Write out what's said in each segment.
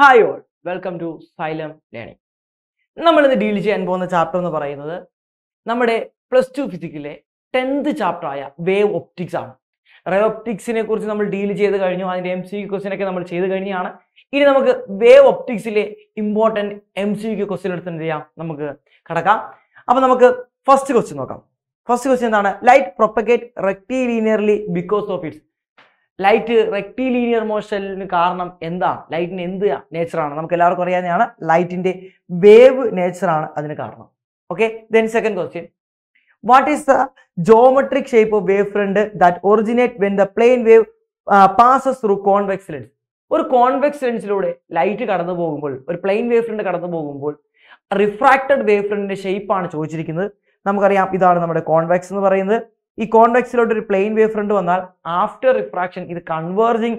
Hi all welcome to Xylem learning നമ്മൾ ഇന്ന് deal ചെയ്യാൻ പോകുന്ന ചാപ്റ്റർ എന്ന് പറയുന്നത് നമ്മുടെ പ്ലസ് ടു ഫിസിക്കിലെ ടെൻത്ത് ചാപ്റ്റർ ആയ വേവ് ഒപ്റ്റിക്സ് ആണ്. റേ ഒപ്റ്റിക്സിനെ കുറിച്ച് നമ്മൾ ഡീൽ ചെയ്ത് കഴിഞ്ഞു അതിന്റെ എം സി ക്വസ്റ്റ്യൻ ഒക്കെ നമ്മൾ ചെയ്ത് കഴിഞ്ഞാണ്. ഇനി നമുക്ക് wave ഒപ്റ്റിക്സിലെ important M C Q question എടുത്ത് എന്ത് ചെയ്യാം? നമുക്ക് കിടക്കാം. അപ്പം നമുക്ക് ഫസ്റ്റ് ക്വസ്റ്റ്യൻ നോക്കാം. ഫസ്റ്റ് ക്വസ്റ്റ്യൻ എന്താണ്? Light propagate rectilinearly because of its light rectilinear മോഷനിന് കാരണം എന്താണ്? ലൈറ്റിന് എന്ത് നേച്ചറാണ് നമുക്ക് എല്ലാവർക്കും അറിയാവുന്നതാണ് ലൈറ്റിന്റെ വേവ് നേച്ചറാണ് അതിന് കാരണം. Okay then second question what is the geometric shape of wave front that originate when the plane wave passes through convex lens ഒരു കോൺവെക്സ് ലെൻസിലൂടെ ലൈറ്റ് കടന്നു പോകുമ്പോൾ ഒരു പ്ലെയിൻ വേവ് ഫ്രണ്ട് കടന്നു പോകുമ്പോൾ റിഫ്രാക്റ്റഡ് വേവ് ഫ്രണ്ടിന്റെ ഷേപ്പാണ് ചോദിച്ചിരിക്കുന്നത്. നമുക്കറിയാം ഇതാണ് നമ്മുടെ കോൺവെക്സ് എന്ന് പറയുന്നത്. ഈ കോൺവെക്സിലോട്ട് ഒരു പ്ലെയിൻ വേവ് ഫ്രണ്ട് വന്നാൽ ആഫ്റ്റർ റിഫ്രാക്ഷൻ ഇത് കൺവേർജിങ്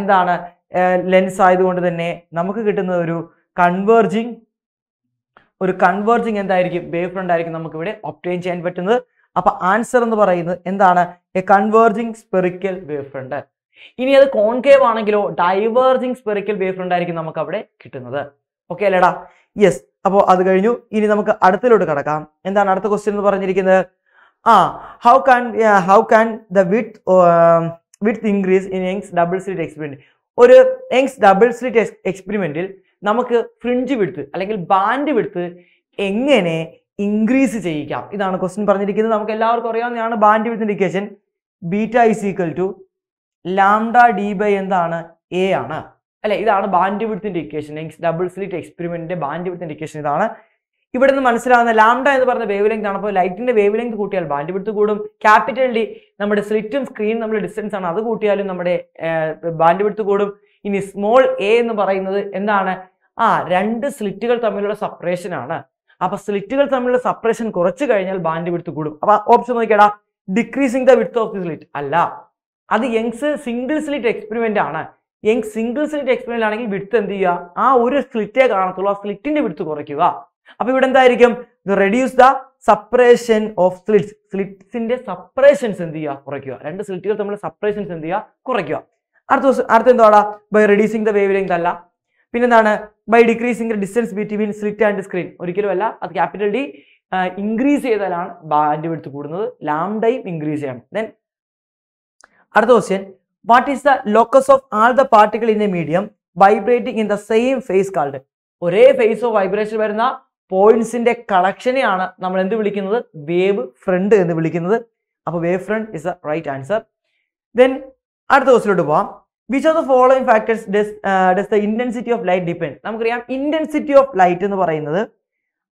എന്താണ് ലെൻസ് ആയതുകൊണ്ട് തന്നെ നമുക്ക് കിട്ടുന്ന ഒരു കൺവേർജിങ് ഒരു കൺവേർജിങ് എന്തായിരിക്കും? വേവ് ഫ്രണ്ട് ആയിരിക്കും നമുക്ക് ഇവിടെ ഒപ്റ്റെയിൻ ചെയ്യാൻ പറ്റുന്നത്. അപ്പൊ ആൻസർ എന്ന് പറയുന്നത് എന്താണ്? A converging spherical wave front. ഇനി അത് കോൺകേവ് ആണെങ്കിലോ ഡൈവേർജിങ് സ്പെറിക്കൽ വേവ് ഫ്രണ്ട് ആയിരിക്കും നമുക്ക് അവിടെ കിട്ടുന്നത്. ഓക്കെ അല്ലേടാ? യെസ്. അപ്പോൾ അത് കഴിഞ്ഞു. ഇനി നമുക്ക് അടുത്തിലോട്ട് കിടക്കാം. എന്താണ് അടുത്ത ക്വസ്റ്റ്യൻ എന്ന് പറഞ്ഞിരിക്കുന്നത്? ആ how can how can the with with increase in Young's double slit experiment ഒരു യങ്സ് ഡബിൾ സ്ലിറ്റ് എക്സ്പെരിമെന്റിൽ നമുക്ക് ഫ്രിഞ്ച് വിടുത്ത് അല്ലെങ്കിൽ ബാൻഡ് വിടുത്ത് എങ്ങനെ ഇൻക്രീസ് ചെയ്യിക്കാം? ഇതാണ് ക്വസ്റ്റ്യൻ പറഞ്ഞിരിക്കുന്നത്. നമുക്ക് എല്ലാവർക്കും അറിയാവുന്നതാണ് band width indication beta is equal to lambda D by എന്താണ്? എ ആണ്. അല്ലെ? ഇതാണ് band width indication Young's double slit എക്സ്പെരിമെന്റിന്റെ band width indication ഇതാണ്. ഇവിടെ നിന്ന് മനസ്സിലാവുന്ന ലാംഡ എന്ന് പറഞ്ഞ വേവ് ലെങ്ത് ആണ്. അപ്പോൾ ലൈറ്റിന്റെ വേവ് ലെങ്ത് കൂട്ടിയാൽ ബാൻഡ് വിടുത്ത് കൂടും. ക്യാപിറ്റൽ ഡി നമ്മുടെ സ്ലിറ്റും സ്ക്രീനും നമ്മുടെ ഡിസ്റ്റൻസ് ആണ്. അത് കൂട്ടിയാലും നമ്മുടെ ബാൻഡ് വിടുത്ത് കൂടും. ഇനി സ്മോൾ എ എന്ന് പറയുന്നത് എന്താണ്? ആ രണ്ട് സ്ലിറ്റുകൾ തമ്മിലുള്ള സെപ്പറേഷൻ ആണ്. അപ്പൊ സ്ലിറ്റുകൾ തമ്മിലുള്ള സെപ്പറേഷൻ കുറച്ച് കഴിഞ്ഞാൽ ബാൻഡ് വിടുത്ത് കൂടും. അപ്പൊ option നോക്കിയടാ. Decreasing the width of the slit അല്ല. അത് യങ്സ് സിംഗിൾ സ്ലിറ്റ് എക്സ്പെരിമെന്റ് ആണ്. യങ് സിംഗിൾ സ്ലിറ്റ് എക്സ്പെരിമെന്റ് ആണെങ്കിൽ വിടുത്ത് എന്ത് ചെയ്യുക? ആ ഒരു സ്ലിറ്റേ കാണത്തുള്ളൂ. ആ സ്ലിറ്റിന്റെ വിടുത്ത് കുറയ്ക്കുക. അപ്പൊ ഇവിടെ എന്തായിരിക്കും? Reduce the separation of slits സ്ലിറ്റ്സിന്റെ separations എന്ത് ചെയ്യുക? കുറയ്ക്കുക. രണ്ട് സ്ലിറ്റുകൾ നമ്മൾ സപ്പറേഷൻസ് എന്ത് ചെയ്യുക? കുറയ്ക്കുക. അടുത്ത ദിവസം അടുത്ത എന്താണ് by reducing the wave length അല്ല. പിന്നെന്താണ്? By decreasing the distance between slit and screen ഒരിക്കലും അല്ല അത് ക്യാപിറ്റൽ ഡി ഇൻക്രീസ് ചെയ്താലാണ് ബാൻഡ് വിടുത്ത് കൂടുന്നത്. ലാംഡയും ഇൻക്രീസ് ചെയ്യണം. ദെൻ അടുത്ത question what is the locus of all the particle in a medium vibrating in the same phase called ഒരേ phase of vibration വരുന്ന പോയിന്റ്സിന്റെ കളക്ഷനെയാണ് നമ്മൾ എന്ത് വിളിക്കുന്നത്? വേവ് ഫ്രണ്ട് എന്ന് വിളിക്കുന്നത്. അപ്പോൾ wave front is the right answer then അടുത്ത ക്വസ്റ്റിലോട്ട് പോവാം. Which of the following factors does does the intensity of light depend നമുക്കറിയാം ഇന്റൻസിറ്റി ഓഫ് ലൈറ്റ് എന്ന് പറയുന്നത്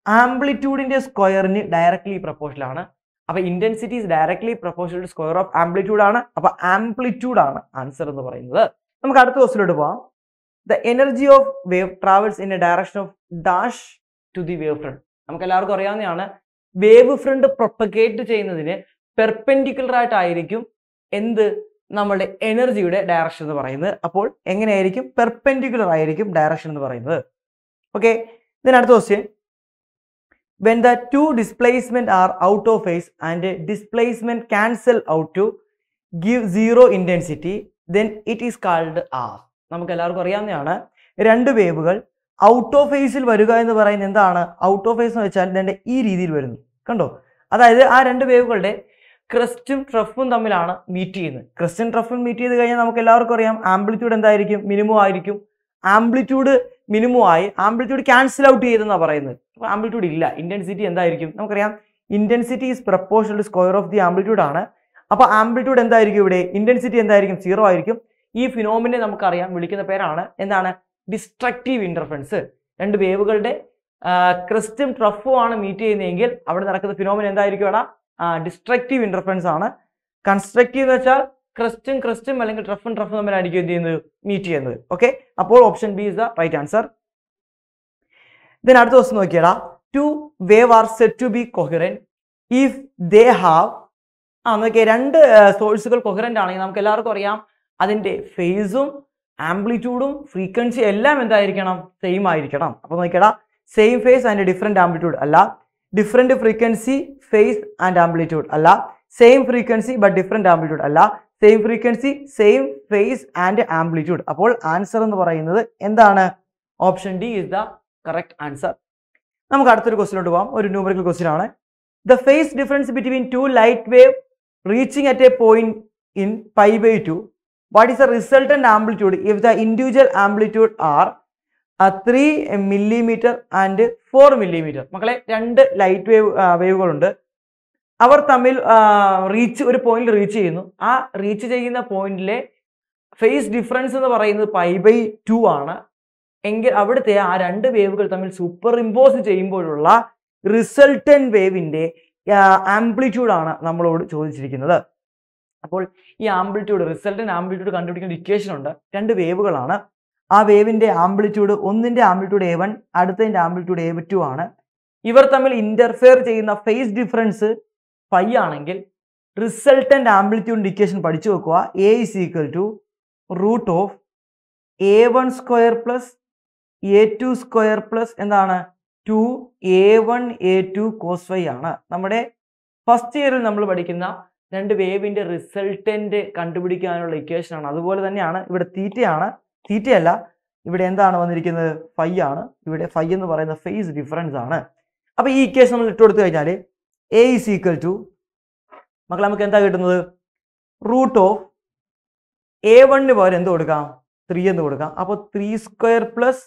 ആംപ്ലിറ്റ്യൂഡിന്റെ സ്ക്വയറിന് ഡയറക്ട്ലി പ്രപ്പോർഷൽ ആണ്. അപ്പൊ intensity is directly proportional to square of amplitude ആണ്. അപ്പൊ ആംപ്ലിറ്റ്യൂഡ് ആണ് ആൻസർ എന്ന് പറയുന്നത്. നമുക്ക് അടുത്ത ക്വസ്റ്റിലോട്ട് പോവാം. The energy of wave travels in a direction of dash to the wave front നമുക്ക് എല്ലാവർക്കും അറിയാവുന്നതാണ് വേവ് ഫ്രണ്ട് പ്രൊപ്പഗേറ്റ് ചെയ്യുന്നതിന് പെർപെൻഡിക്കുലർ ആയിട്ടായിരിക്കും എന്ത്? നമ്മുടെ എനർജിയുടെ ഡയറക്ഷൻ എന്ന് പറയുന്നത്. അപ്പോൾ എങ്ങനെയായിരിക്കും? പെർപെൻഡിക്കുലർ ആയിരിക്കും ഡയറക്ഷൻ എന്ന് പറയുന്നത്. ഓക്കെ അടുത്ത question when the two displacement are out of phase and displacement cancel out to give zero intensity then it is called are നമുക്ക് എല്ലാവർക്കും അറിയാവുന്നതാണ്. രണ്ട് വേവുകൾ ഔട്ട് ഓഫ് ഫേസിൽ വരിക എന്ന് പറയുന്നത് എന്താണ്? ഔട്ട് ഓഫ് ഫേസ് എന്ന് വെച്ചാൽ ഇതിന്റെ ഈ രീതിയിൽ വരുന്നു. കണ്ടോ? അതായത് ആ രണ്ട് വേവുകളുടെ ക്രസ്റ്റും ട്രഫും തമ്മിലാണ് മീറ്റ് ചെയ്യുന്നത്. ക്രസ്റ്റും ട്രഫും മീറ്റ് ചെയ്ത് കഴിഞ്ഞാൽ നമുക്ക് എല്ലാവർക്കും അറിയാം ആംപ്ലിറ്റ്യൂഡ് എന്തായിരിക്കും? മിനിമം ആയിരിക്കും. ആംപ്ലിറ്റ്യൂഡ് മിനിമം ആയി. ആംപ്ലിറ്റ്യൂഡ് ക്യാൻസൽ ഔട്ട് ചെയ്തെന്നാണ് പറയുന്നത്. അപ്പോൾ ആംപ്ലിറ്റ്യൂഡ് ഇല്ല. ഇന്റൻസിറ്റി എന്തായിരിക്കും? നമുക്കറിയാം. Intensity is proportional square of the amplitude ആണ്. അപ്പോൾ ആംപ്ലിറ്റ്യൂഡ് എന്തായിരിക്കും ഇവിടെ? ഇന്റൻസിറ്റി എന്തായിരിക്കും? സീറോ ആയിരിക്കും. ഈ ഫിനോമിനെ നമുക്കറിയാം. വിളിക്കുന്ന പേരാണ്. എന്താണ്? ഡിസ്ട്രക്റ്റീവ് ഇന്റർഫറൻസ് രണ്ട് വേവുകളുടെ ക്രിസ്റ്റും ട്രഫും ആണ് മീറ്റ് ചെയ്യുന്നതെങ്കിൽ അവിടെ നടക്കുന്ന ഫിനോമിൻ എന്തായിരിക്കും അവിടെ ഡിസ്ട്രക്റ്റീവ് ഇന്റർഫറൻസ് ആണ്. കൺസ്ട്രക്റ്റീവ് എന്ന് വെച്ചാൽ ക്രിസ്റ്റും ക്രിസ്റ്റും അല്ലെങ്കിൽ ട്രഫും ട്രഫും തമ്മിലായിരിക്കും എന്ത് ചെയ്യുന്നത്? മീറ്റ് ചെയ്യുന്നത്. ഓക്കെ അപ്പോൾ option B is the right answer ഇതിന് അടുത്ത ദിവസം നോക്കിയടാ two wave are said to be coherent if they have ആ നോക്കിയാൽ രണ്ട് സോഴ്സുകൾ കൊഹിറന്റ് ആണെങ്കിൽ നമുക്ക് എല്ലാവർക്കും അറിയാം. അതിന്റെ ഫേസും ആംപ്ലിറ്റ്യൂഡും ഫ്രീക്വൻസി എല്ലാം എന്തായിരിക്കണം? സെയിം ആയിരിക്കണം. അപ്പോൾ നോക്കിയടാ same phase and different amplitude അല്ല. Different frequency phase and amplitude അല്ല. Same frequency but different amplitude അല്ല. Same frequency same phase and amplitude അപ്പോൾ ആൻസർ എന്ന് പറയുന്നത് എന്താണ്? Option D is the correct answer നമുക്ക് അടുത്തൊരു ക്വസ്റ്റിനോട്ട് പോകാം ഒരു ന്യൂമറിക്കൽ ക്വസ്റ്റ്യൻ ആണ്. The phase difference between two light wave reaching at a point in pi by two what is the resultant amplitude if the individual amplitude are three millimetre and four millimetre മക്കളെ രണ്ട് light wave വേവുകളുണ്ട് അവർ തമ്മിൽ reach ഒരു point reach ചെയ്യുന്നു. ആ reach ചെയ്യുന്ന പോയിന്റിലെ ഫേസ് ഡിഫറൻസ് എന്ന് പറയുന്നത് പൈ ബൈ ടു ആണ്. എങ്കിൽ അവിടുത്തെ ആ രണ്ട് വേവുകൾ തമ്മിൽ സൂപ്പർ ഇമ്പോസ് ചെയ്യുമ്പോഴുള്ള റിസൾട്ടൻ വേവിന്റെ ആംപ്ലിറ്റ്യൂഡാണ് നമ്മളോട് ചോദിച്ചിരിക്കുന്നത്. അപ്പോൾ ഈ ആംപ്ലിറ്റ്യൂഡ് റിസൾട്ടൻ ആംപ്ലിറ്റ്യൂഡ് കണ്ടുപിടിക്കുന്ന ഇക്വേഷൻ ഉണ്ട്. രണ്ട് വേവുകളാണ്. ആ വേവിന്റെ ആംപ്ലിറ്റ്യൂഡ് ഒന്നിന്റെ ആംപ്ലിറ്റ്യൂഡ് എ വൺ അടുത്തതിന്റെ ആംപ്ലിറ്റ്യൂഡ് എ ടു ആണ്. ഇവർ തമ്മിൽ ഇന്റർഫെയർ ചെയ്യുന്ന ഫേസ് ഡിഫറൻസ് ഫൈ ആണെങ്കിൽ റിസൾട്ടന്റ് ആംപ്ലിറ്റ്യൂഡ് ഇക്വേഷൻ പഠിച്ചു വെക്കുക. A is equal to root of A one square plus A two square plus എന്താണ്? Two A one A two cos phi ആണ്. നമ്മുടെ ഫസ്റ്റ് ഇയറിൽ നമ്മൾ പഠിക്കുന്ന രണ്ട് വേവിന്റെ റിസൾട്ടന്റ് കണ്ടുപിടിക്കാനുള്ള ഇക്വേഷനാണ് അതുപോലെ തന്നെയാണ് ഇവിടെ തീറ്റയാണ് തീറ്റയല്ല ഇവിടെ എന്താണ് വന്നിരിക്കുന്നത്? ഫൈ ആണ്. ഇവിടെ ഫൈ എന്ന് പറയുന്ന ഫേസ് ഡിഫറൻസ് ആണ്. അപ്പോൾ ഈ ഇക്വേഷൻ നമ്മൾ ഇട്ട് കൊടുത്തു കഴിഞ്ഞാൽ എ ഇസ് ഈക്വൽ ടു മക്കളെ നമുക്ക് എന്താ കിട്ടുന്നത്? റൂട്ട് ഓഫ് എ വണ്ണിന് പകരം എന്ത് കൊടുക്കാം? ത്രീ എന്ന് കൊടുക്കാം. അപ്പോൾ three square plus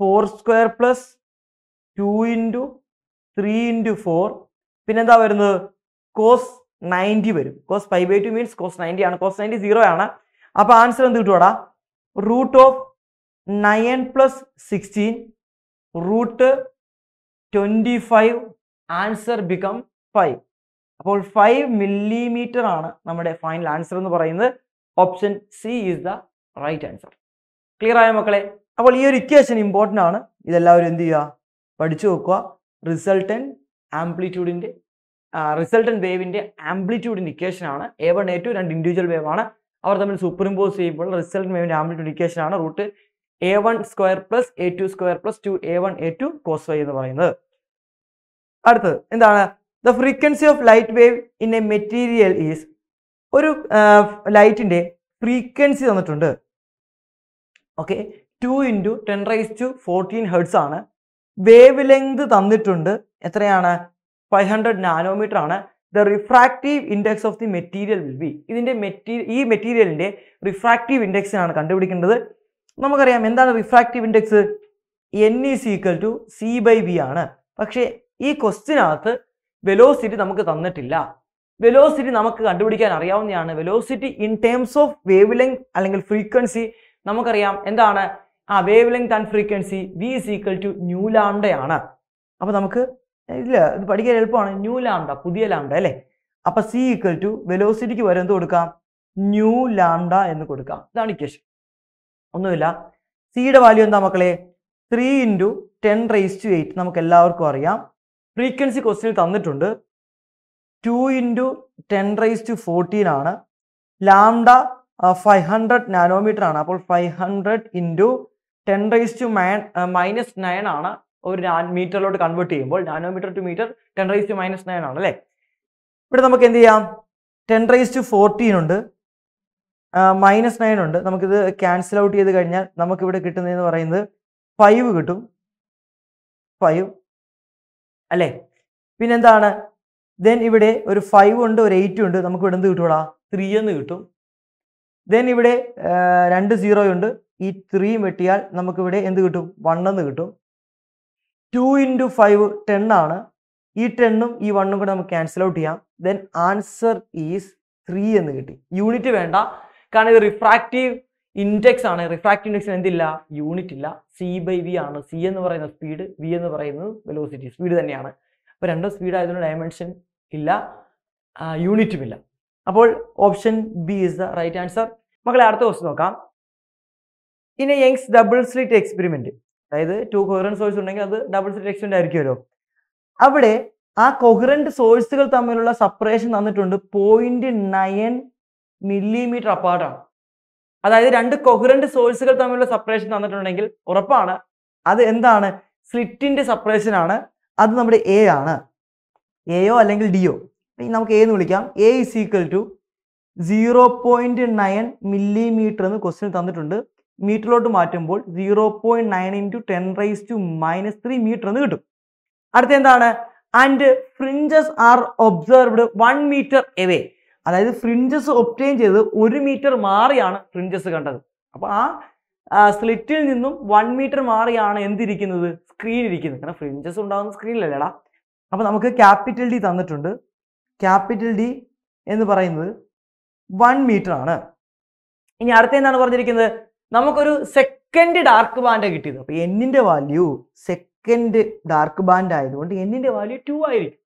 four square plus two into three into four പിന്നെന്താ വരുന്നത്? കോസ് നയന്റി വരും. Cos five by two means cos ninety ആണ്. കോസ് നയന്റി സീറോ ആണ്. അപ്പോൾ ആൻസർ എന്ത് കിട്ടുവാടാ? Root of nine plus sixteen root twenty five answer become five അപ്പോൾ five millimetre ആണ് നമ്മുടെ ഫൈനൽ ആൻസർ എന്ന് പറയുന്നത്. Option C is the right answer clear ആയ മക്കളെ? അപ്പോൾ ഈ ഒരു ഇക്വേഷൻ ഇമ്പോർട്ടന്റ് ആണ്. ഇതെല്ലാവരും എന്ത് ചെയ്യുക? പഠിച്ചു വെക്കുക റിസൾട്ടൻ ആംപ്ലിറ്റ്യൂഡിന്റെ റിസൾട്ടൻ വേവിന്റെ ആംപ്ലിറ്റ്യൂഡ് ഇൻഡിക്കേഷൻ ആണ്. എ വൺ എ ടു രണ്ട് ഇൻഡിവിജ്വൽ വേവ് ആണ്. അവർ തമ്മിൽ സൂപ്പർ ഇമ്പോസ് ചെയ്യുമ്പോൾ റിസൾട്ടൻ വേവിന്റെ ആംപ്ലിറ്റ്യൂഡ് ഇൻഡിക്കേഷൻ ആണ് root A one square plus A two square plus two A one A two cos Y എന്ന് പറയുന്നത്. അടുത്തത് എന്താണ്? The frequency of light wave in a material is ഒരു ലൈറ്റിന്റെ ഫ്രീക്വൻസി തന്നിട്ടുണ്ട്. Okay two into ten raise to fourteen hertz ആണ്. Wave length തന്നിട്ടുണ്ട്. എത്രയാണ്? ഫൈവ് ഹൺഡ്രഡ് നാനോമീറ്റർ ആണ് the refractive index of the material will be ഇതിന്റെ material ഈ മെറ്റീരിയലിന്റെ റിഫ്രാക്റ്റീവ് ഇൻഡെക്സിനാണ് കണ്ടുപിടിക്കേണ്ടത്. നമുക്കറിയാം എന്താണ് refractive index N is equal to C by B ആണ്. പക്ഷേ ഈ ക്വസ്റ്റിനകത്ത് വെലോസിറ്റി നമുക്ക് തന്നിട്ടില്ല. വെലോസിറ്റി നമുക്ക് കണ്ടുപിടിക്കാൻ അറിയാവുന്നതാണ്. Velocity in terms of wave length അല്ലെങ്കിൽ ഫ്രീക്വൻസി നമുക്കറിയാം എന്താണ്? ആ wave length and frequency V is equal to nu ലാംഡയാണ് അപ്പോൾ നമുക്ക് ഇല്ല ഇത് പഠിക്കാൻ എളുപ്പമാണ്. ന്യൂ ലാംഡ പുതിയ ലാംഡ അല്ലേ? അപ്പൊ സി ഈക്വൽ ടു വെലോസിറ്റിക്ക് വരെ എന്ത് കൊടുക്കാം? ന്യൂ ലാംഡ എന്ന് കൊടുക്കാം. ഇതാണ് ഇക്വേഷൻ. ഒന്നുമില്ല. സിയുടെ വാല്യൂ എന്താ മക്കളെ? Three into ten raise to eight നമുക്ക് എല്ലാവർക്കും അറിയാം. ഫ്രീക്വൻസി ക്വസ്റ്റ്യൻ തന്നിട്ടുണ്ട്. Two into ten raise to fourteen ആണ്. ലാംഡ ഫൈവ് ഹൺഡ്രഡ് നാനോമീറ്റർ ആണ്. അപ്പോൾ five hundred into ten raise to minus nine ആണ്. ഒരു മീറ്ററിലോട്ട് കൺവേർട്ട് ചെയ്യുമ്പോൾ nanometre to metre ten raise to minus nine ആണ് അല്ലേ? ഇവിടെ നമുക്ക് എന്ത് ചെയ്യാം? ടെൻ റൈസ് ടു ഫോർട്ടീൻ ഉണ്ട്. മൈനസ് നയൻ ഉണ്ട്. നമുക്കിത് ക്യാൻസൽ ഔട്ട് ചെയ്ത് കഴിഞ്ഞാൽ നമുക്ക് നമുക്കിവിടെ കിട്ടുന്നതെന്ന് പറയുന്നത് ഫൈവ് കിട്ടും. ഫൈവ് അല്ലേ? പിന്നെന്താണ്? ദെൻ ഇവിടെ ഒരു ഫൈവ് ഉണ്ട് ഒരു എയ്റ്റ് ഉണ്ട്. നമുക്ക് ഇവിടെ എന്ത് കിട്ടൂടാ? ത്രീ എന്ന് കിട്ടും. ദെൻ ഇവിടെ രണ്ട് സീറോ ഉണ്ട്. ഈ ത്രീയും വെട്ടിയാൽ നമുക്കിവിടെ എന്ത് കിട്ടും? വൺ എന്ന് കിട്ടും. ടു ഇന്റു ഫൈവ് ടെൻ ആണ്. ഈ ടെണ്ണും ഈ വണ്ണും കൂടെ നമുക്ക് ക്യാൻസൽ ഔട്ട് ചെയ്യാം. ദെൻ ആൻസർ ഈസ് ത്രീ എന്ന് കിട്ടി. യൂണിറ്റ് വേണ്ട. കാരണം ഇത് റിഫ്രാക്റ്റീവ് ഇൻഡെക്സ് ആണ്. റിഫ്രാക്റ്റീവ് ഇൻഡെക്സിന് എന്തില്ല? യൂണിറ്റ് ഇല്ല. സി ബൈ വി ആണ്. സി എന്ന് പറയുന്ന സ്പീഡ് വി എന്ന് പറയുന്നത് വെലോസിറ്റി സ്പീഡ് തന്നെയാണ്. അപ്പോൾ രണ്ടും സ്പീഡ് ആയതുകൊണ്ട് ഡയമെൻഷൻ ഇല്ല. യൂണിറ്റും ഇല്ല. അപ്പോൾ option B is the right answer മക്കളെ അടുത്ത ക്വസ്റ്റ് നോക്കാം. ഇനി യങ്സ് ഡബിൾ സ്ലിറ്റ് എക്സ്പെരിമെന്റ് അതായത് ടു കൊഹറന്റ് സോഴ്സ് ഉണ്ടെങ്കിൽ അത് ഡബിൾ എക്സ്റ്റൻഡ് ആയിരിക്കുമല്ലോ. അവിടെ ആ കൊഹറന്റ് സോഴ്സുകൾ തമ്മിലുള്ള സെപ്പറേഷൻ തന്നിട്ടുണ്ട് പോയിന്റ് നയൻ മില്ലിമീറ്റർ അപ്പാർട്ടാണ് അതായത് രണ്ട് കൊഹറന്റ് സോഴ്സുകൾ തമ്മിലുള്ള സെപ്പറേഷൻ തന്നിട്ടുണ്ടെങ്കിൽ ഉറപ്പാണ് അത് എന്താണ്? സ്ലിറ്റിന്റെ സെപ്പറേഷൻ ആണ്. അത് നമ്മുടെ എ ആണ്. എയോ അല്ലെങ്കിൽ ഡിയോ നമുക്ക് എ എന്ന് വിളിക്കാം. A is equal to zero point nine millimetre എന്ന് ക്വസ്റ്റ്യൻ തന്നിട്ടുണ്ട്. മീറ്ററിലോട്ട് മാറ്റുമ്പോൾ zero point nine into ten raise to minus three metre എന്ന് കിട്ടും. അടുത്ത എന്താണ്? And fringes are observed one metre away അതായത് ഫ്രിഞ്ചസ് ഒപ്റ്റെയിൻ ചെയ്ത് ഒരു മീറ്റർ മാറിയാണ് ഫ്രിഞ്ചസ് കണ്ടത്. അപ്പോൾ ആ സ്ലിറ്റിൽ നിന്നും വൺ മീറ്റർ മാറിയാണ് എന്തിരിക്കുന്നത്? സ്ക്രീൻ ഇരിക്കുന്നത്. കാരണം ഫ്രിഞ്ചസ് ഉണ്ടാകുന്ന സ്ക്രീനിലല്ലേടാ അപ്പോൾ നമുക്ക് ക്യാപിറ്റൽ ഡി തന്നിട്ടുണ്ട്. ക്യാപിറ്റൽ ഡി എന്ന് പറയുന്നത് വൺ മീറ്റർ ആണ്. ഇനി അടുത്ത എന്താണ് പറഞ്ഞിരിക്കുന്നത്? നമുക്കൊരു സെക്കൻഡ് ഡാർക്ക് ബാൻഡ് കിട്ടിയത്. അപ്പോൾ എന്നിന്റെ വാല്യൂ സെക്കൻഡ് ഡാർക്ക് ബാൻഡ് ആയതുകൊണ്ട് എന്നിന്റെ വാല്യൂ ടു ആയിരിക്കും.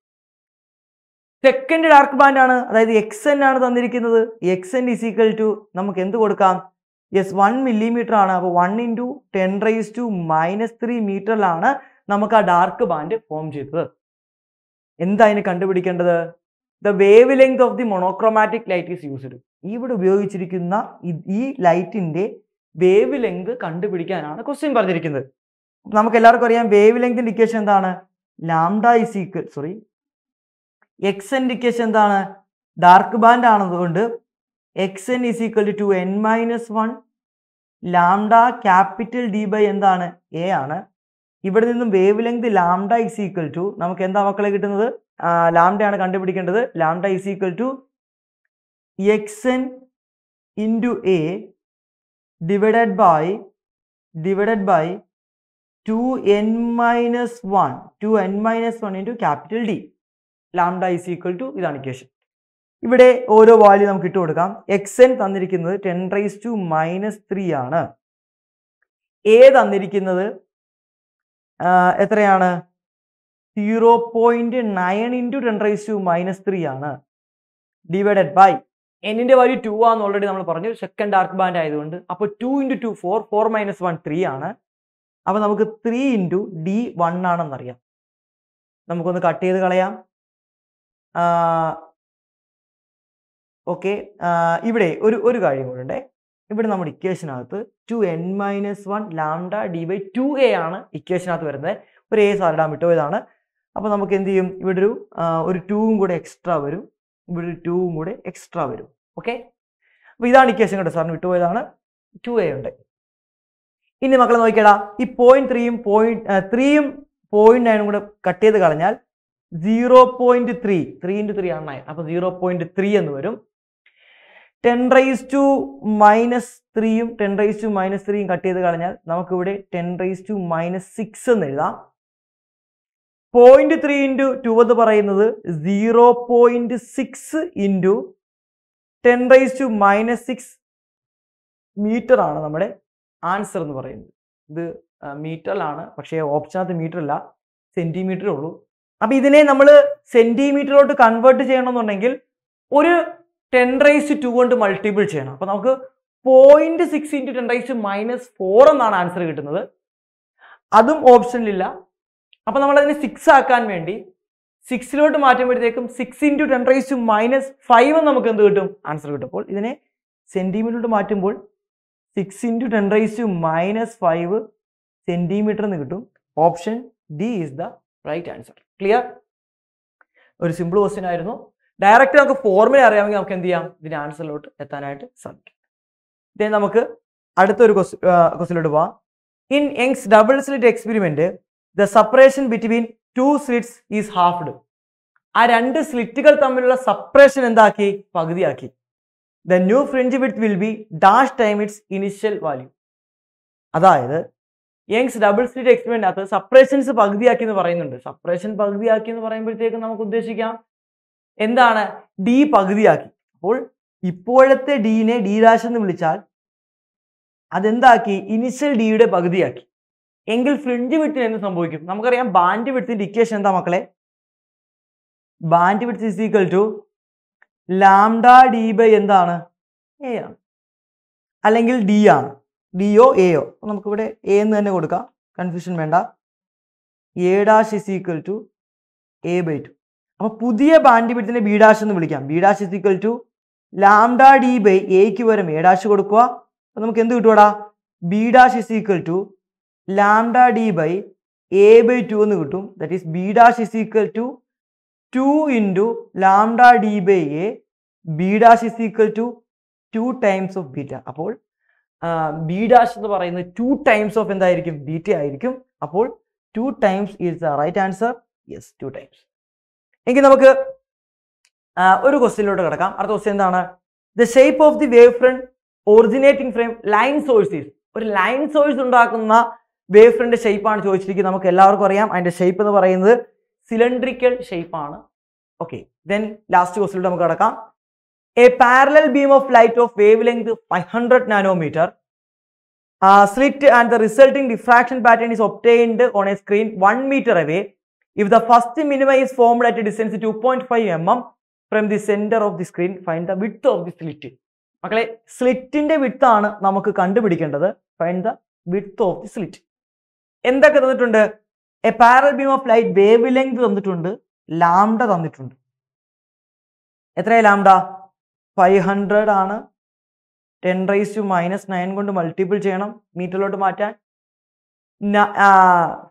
സെക്കൻഡ് ഡാർക്ക് ബാൻഡ് ആണ് അതായത് എക്സ് എൻ ആണ് തന്നിരിക്കുന്നത്. X N is equal to നമുക്ക് എന്ത് കൊടുക്കാം? യെസ് വൺ മില്ലിമീറ്റർ ആണ്. അപ്പോൾ one into ten raise to minus three മീറ്ററിലാണ് നമുക്ക് ആ ഡാർക്ക് ബാൻഡ് ഫോം ചെയ്തത്. എന്താ അതിന് കണ്ടുപിടിക്കേണ്ടത്? The wave length of the monochromatic light is used ഇവിടെ ഉപയോഗിച്ചിരിക്കുന്ന ഈ ലൈറ്റിന്റെ വേവ് ലെങ്ത് കണ്ടുപിടിക്കാനാണ് ക്വസ്റ്റ്യൻ പറഞ്ഞിരിക്കുന്നത്. നമുക്ക് എല്ലാവർക്കും അറിയാം വേവ് ലെങ്ത് ഇൻഡിക്കേഷൻ എന്താണ്? Lambda is equal sorry X indication എന്താണ്? Dark band ആണതുകൊണ്ട് X N is equal to N minus one lambda capital D by എന്താണ്? എ ആണ്. ഇവിടെ നിന്നും wavelength lambda is equal to നമുക്ക് എന്താ മക്കളെ കിട്ടുന്നത്? ലാംഡയാണ് കണ്ടുപിടിക്കേണ്ടത്. Lambda is equal to X N into A divided by divided by two N minus one two N minus one into capital D lambda is equal to ഇതാണ് equation ഇവിടെ ഓരോ value നമുക്ക് ഇട്ട് കൊടുക്കാം. എക്സ് എൻ തന്നിരിക്കുന്നത് ten raise to minus three ആണ്. A തന്നിരിക്കുന്നത് എത്രയാണ്? Zero point nine into ten raise to minus three ആണ്. ഡിവൈഡഡ് ബൈ എന്നിന്റെ വാല്യൂ ടു ആണെന്ന് ഓൾറെഡി നമ്മൾ പറഞ്ഞു. സെക്കൻഡ് ഡാർക്ക് ബാൻഡ് ആയതുകൊണ്ട്. അപ്പോൾ two into two four four minus one three ആണ്. അപ്പോൾ നമുക്ക് ത്രീ ഇന്റു ഡി വൺ ആണെന്നറിയാം. നമുക്കൊന്ന് കട്ട് ചെയ്ത് കളയാം. ഓക്കെ ഇവിടെ ഒരു ഒരു കാര്യം കൂടെ ഉണ്ടേ. ഇവിടെ നമ്മുടെ ഇക്വേഷനകത്ത് two N minus one lambda D by two A ആണ് ഇക്വേഷനകത്ത് വരുന്നത്. ഒരു എ സാറിടാൻ ഇതാണ് അപ്പോൾ നമുക്ക് എന്ത് ചെയ്യും? ഇവിടെ ഒരു ഒരു ടൂവും കൂടെ എക്സ്ട്രാ വരും. ഇവിടെ ടൂവും കൂടെ എക്സ്ട്രാ വരും. ഓക്കെ അപ്പോൾ ഇതാണ് ഇക്വേഷൻ കേട്ടോ സാറിന് വിട്ടുപോയതാണ്. ടു എ ഉണ്ട്. ഇനി മക്കളെ നോക്കിയടാ. ഈ പോയിന്റ് ത്രീയും പോയിന്റ് ത്രീയും പോയിന്റ് നയനും കൂടെ കട്ട് ചെയ്ത് കളഞ്ഞാൽ zero point three three into three ആണ് നയൻ അപ്പോൾ സീറോ പോയിന്റ് ത്രീ എന്ന് വരും. ടെൻ റൈസ് ടു മൈനസ് ത്രീയും ടെൻ റൈസ് ടു മൈനസ് ത്രീയും കട്ട് ചെയ്ത് കളഞ്ഞാൽ നമുക്കിവിടെ ten raise to minus six എന്ന് എഴുതാം. പോയിന്റ് ത്രീ ഇന്റു ടു എന്ന് പറയുന്നത് zero point six into ten raise to minus six metre ആണ് നമ്മുടെ ആൻസർ എന്ന് പറയുന്നത്. ഇത് മീറ്ററിലാണ് പക്ഷേ ഓപ്ഷനകത്ത് മീറ്റർ അല്ല. സെന്റിമീറ്ററേ ഉള്ളൂ. അപ്പം ഇതിനെ നമ്മൾ സെന്റിമീറ്ററിലോട്ട് കൺവേർട്ട് ചെയ്യണമെന്നുണ്ടെങ്കിൽ ഒരു ടെൻ റൈസ് ടു കൊണ്ട് മൾട്ടിപ്പിൾ ചെയ്യണം. അപ്പം നമുക്ക് point six into ten raise minus four എന്നാണ് ആൻസർ കിട്ടുന്നത്. അതും ഓപ്ഷനിലില്ല അപ്പൊ നമ്മൾ അതിനെ സിക്സ് ആക്കാൻ വേണ്ടി സിക്സിലോട്ട് മാറ്റുമ്പോഴത്തേക്കും six into ten minus five നമുക്ക് എന്ത് കിട്ടും? ആൻസർ കിട്ടും. അപ്പോൾ ഇതിനെ സെന്റിമീറ്ററിലോട്ട് മാറ്റുമ്പോൾ six into ten raise to minus five centimetre എന്ന് കിട്ടും. Option D is the right answer clear ഒരു സിമ്പിൾ ക്വസ്റ്റ്യൻ ആയിരുന്നു. ഡയറക്റ്റ് നമുക്ക് ഫോർമുല അറിയാമെങ്കിൽ നമുക്ക് എന്ത് ചെയ്യാം? ഇതിന് ആൻസറിലോട്ട് എത്താനായിട്ട് സാധിക്കും ഇതേ നമുക്ക് അടുത്തൊരു ക്വസ്റ്റ് ക്വസ്റ്റിലോട്ട് പോവാം. In Young's double slit experiment the separation between two slits is halved ആ രണ്ട് സ്ലിറ്റുകൾ തമ്മിലുള്ള സപ്പറേഷൻ എന്താക്കി? പകുതിയാക്കി. The new fringe with will be dash time its initial value അതായത് യങ്സ് ഡബിൾ സ്ലിറ്റ് എക്സ്പെരിമെന്റിനകത്ത് സപ്പറേഷൻസ് പകുതിയാക്കി എന്ന് പറയുന്നുണ്ട്. സപ്പറേഷൻ പകുതിയാക്കി എന്ന് പറയുമ്പോഴത്തേക്കും നമുക്ക് ഉദ്ദേശിക്കാം എന്താണ്? ഡി പകുതിയാക്കി. അപ്പോൾ ഇപ്പോഴത്തെ ഡീനെ ഡി ഡാഷ് എന്ന് വിളിച്ചാൽ അതെന്താക്കി? ഇനിഷ്യൽ ഡിയുടെ പകുതിയാക്കി. എങ്കിൽ ഫ്രിഞ്ച് വിട്ടിന് എന്ത് സംഭവിക്കും? നമുക്കറിയാം ബാൻഡ് വിട്ടിന്റെ ഇക്വേഷൻ എന്താ മക്കളെ? Band width is equal to lambda D by എന്താണ്? എ ആണ്. അല്ലെങ്കിൽ ഡി ആണ്. ഡിയോ എയോ നമുക്കിവിടെ എ എന്ന് തന്നെ കൊടുക്കാം. കൺഫ്യൂഷൻ വേണ്ട. A dash is equal to A by two അപ്പൊ പുതിയ ബാൻഡ് വിട്ടിനെ ബി ഡാഷ് എന്ന് വിളിക്കാം. B dash is equal to lambda D by എക്ക് പകരം എ ഡാഷ് കൊടുക്കുക. അപ്പൊ നമുക്ക് എന്ത് കിട്ടുവാടാ? B dash is equal to lambda D by A by two എന്ന് കിട്ടും. That is B dash is equal to two into lambda D by A B dash is equal to two times of beta അപ്പോൾ B dash എന്ന് പറയുന്നത് two times of എന്തായിരിക്കും? Beta ആയിരിക്കും. അപ്പോൾ two times is the right answer yes two times എങ്കിൽ നമുക്ക് ഒരു ക്വസ്റ്റ്യനിലോട്ട് കിടക്കാം. അടുത്ത ക്വസ്റ്റ്യൻ എന്താണ്? The shape of the wave front originating from line sources ഒരു ലൈൻ സോഴ്സ് ഉണ്ടാക്കുന്ന വേവ് ഫ്രണ്ട് ഷേപ്പാണ് ചോദിച്ചിരിക്കുന്നത്. നമുക്ക് എല്ലാവർക്കും അറിയാം. അതിന്റെ ഷേപ്പ് എന്ന് പറയുന്നത് സിലിണ്ട്രിക്കൽ ഷേപ്പാണ് ഓക്കെ ദെൻ ലാസ്റ്റ് ക്വസ്റ്റിലോട്ട് നമുക്ക് കിടക്കാം. A parallel beam of light of wave length five hundred nanometre slit and the resulting diffraction pattern is obtained on a screen away meter away. If the first formed is formed at a distance 2.5 mm from the center of the screen find the width of the slit. മക്കളെ സ്ലിറ്റിന്റെ വിത്താണ് നമുക്ക് കണ്ടുപിടിക്കേണ്ടത്. Find the width of the slit എന്തൊക്കെ തന്നിട്ടുണ്ട്? A parallel beam of light wave length തന്നിട്ടുണ്ട്. Lambda തന്നിട്ടുണ്ട്. എത്രയാ ലാംഡ? ഫൈവ് ഹൺഡ്രഡ് ആണ്. Ten raise to minus nine കൊണ്ട് മൾട്ടിപ്പിൾ ചെയ്യണം. മീറ്ററിലോട്ട് മാറ്റാൻ.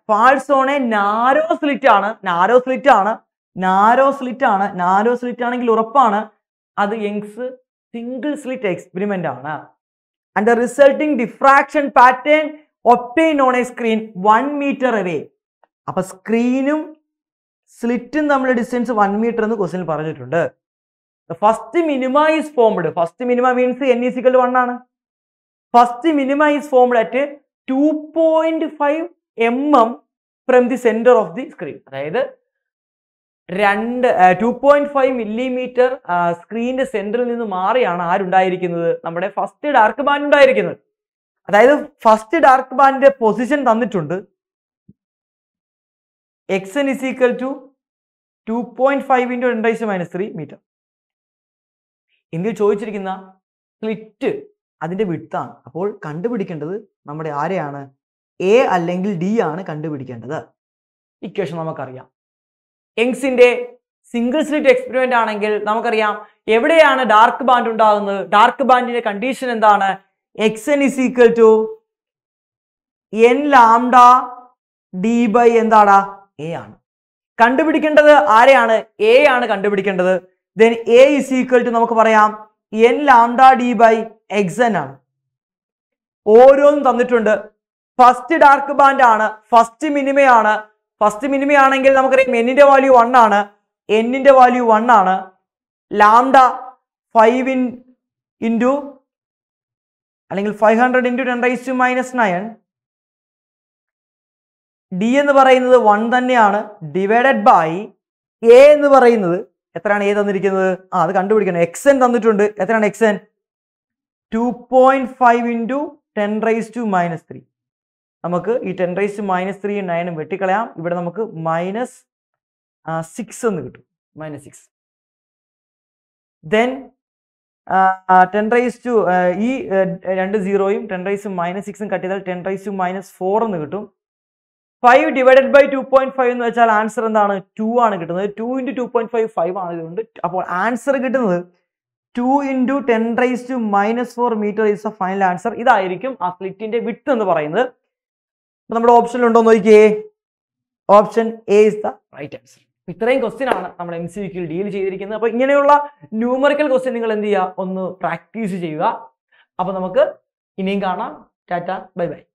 Falls on a narrow slit ആണ്. നാരോ സ്ലിറ്റ് ആണ്. നാരോ സ്ലിറ്റ് ആണ്. നാരോ സ്ലിറ്റ് ആണെങ്കിൽ ഉറപ്പാണ്. അത് യങ്സ് സിംഗിൾ സ്ലിറ്റ് എക്സ്പെരിമെന്റ് ആണ്. And the resulting diffraction pattern obtain on a screen one metre away അപ്പൊ സ്ക്രീനും സ്ലിറ്റും തമ്മിലുള്ള ഡിസ്റ്റൻസ് വൺ മീറ്റർ എന്ന് ക്വസ്റ്റിൽ പറഞ്ഞിട്ടുണ്ട്. First minima is formed first minima means N is equal one ആണ്. First minima is formed at two point five M M from the centre of the screen അതായത് രണ്ട് two point five millimetre സ്ക്രീനിന്റെ സെന്ററിൽ നിന്ന് മാറിയാണ് ആരുണ്ടായിരിക്കുന്നത്? നമ്മുടെ first dark band ഉണ്ടായിരിക്കുന്നത്. അതായത് ഫസ്റ്റ് ഡാർക്ക് ബാൻഡിന്റെ പൊസിഷൻ തന്നിട്ടുണ്ട്. X N is equal to two point five into minus three metre ഇന്ത്യയിൽ ചോദിച്ചിരിക്കുന്ന സ്ലിറ്റ് അതിന്റെ വിട്ടാണ് അപ്പോൾ കണ്ടുപിടിക്കേണ്ടത് നമ്മുടെ ആരെയാണ്? എ അല്ലെങ്കിൽ ഡി ആണ് കണ്ടുപിടിക്കേണ്ടത്. ഇക്വേഷൻ നമുക്കറിയാം. എങ്സിന്റെ സിംഗിൾ സ്ലിറ്റ് എക്സ്പെരിമെന്റ് ആണെങ്കിൽ നമുക്കറിയാം എവിടെയാണ് ഡാർക്ക് ബാൻഡ് ഉണ്ടാകുന്നത്? ഡാർക്ക് ബാൻഡിന്റെ കണ്ടീഷൻ എന്താണ്? X N is equal to N lambda D by എന്താടാ എ ആണ്. കണ്ടുപിടിക്കേണ്ടത് ആരെയാണ്? എ ആണ് കണ്ടുപിടിക്കേണ്ടത്. Then A is equal to നമുക്ക് പറയാം N lambda D by X N ആണ്. ഓരോന്നും തന്നിട്ടുണ്ട്. ഫസ്റ്റ് ഡാർക്ക് ബാൻഡ് ആണ്. ഫസ്റ്റ് മിനിമയാണ് ഫസ്റ്റ് മിനിമയാണെങ്കിൽ നമുക്കറിയാം എന്നിന്റെ വാല്യൂ വൺ ആണ്. എന്നിന്റെ വാല്യൂ വൺ ആണ്. ലാംഡ ഫൈവ് ഇൻ ഇന്റു അല്ലെങ്കിൽ five hundred into ten raise to minus nine D എന്ന് പറയുന്നത് വൺ തന്നെയാണ് ഡിവൈഡഡ് ബൈ എ എന്ന് പറയുന്നത് എത്രയാണ് എ തന്നിരിക്കുന്നത്? ആ അത് കണ്ടുപിടിക്കണം. എക്സ് എൻ തന്നിട്ടുണ്ട്. എത്രയാണ് X N two point five into ten raise to minus three നമുക്ക് ഈ ten raise to minus three നയനും വെട്ടിക്കളയാം. ഇവിടെ നമുക്ക് മൈനസ് സിക്സ് എന്ന് കിട്ടും. Minus six then ten raise to ഈ രണ്ട് സീറോയും ടെൻ റൈസ് മൈനസ് സിക്സും കട്ട് ചെയ്താൽ ten raise to minus four എന്ന് കിട്ടും. Five divided by two point five എന്ന് വെച്ചാൽ ആൻസർ എന്താണ്? ടു ആണ് കിട്ടുന്നത്. Two into two point five five ആണ് ഇതുകൊണ്ട്. അപ്പോൾ ആൻസർ കിട്ടുന്നത് two into ten raise to minus four metre is A final answer ഇതായിരിക്കും ആ സ്ലിറ്റിന്റെ വിട്ട് എന്ന് പറയുന്നത്. നമ്മുടെ ഓപ്ഷനിലുണ്ടോ നോക്കിയേ. Option A is the right answer ഇത്രയും ക്വസ്റ്റ്യൻ ആണ് നമ്മൾ എം സി വിക്കിൽ ഡീൽ ചെയ്തിരിക്കുന്നത്. അപ്പൊ ഇങ്ങനെയുള്ള ന്യൂമറിക്കൽ ക്വസ്റ്റ്യൻ നിങ്ങൾ എന്ത് ചെയ്യുക? ഒന്ന് പ്രാക്ടീസ് ചെയ്യുക. അപ്പൊ നമുക്ക് ഇനിയും കാണാം. Ta-ta bye bye.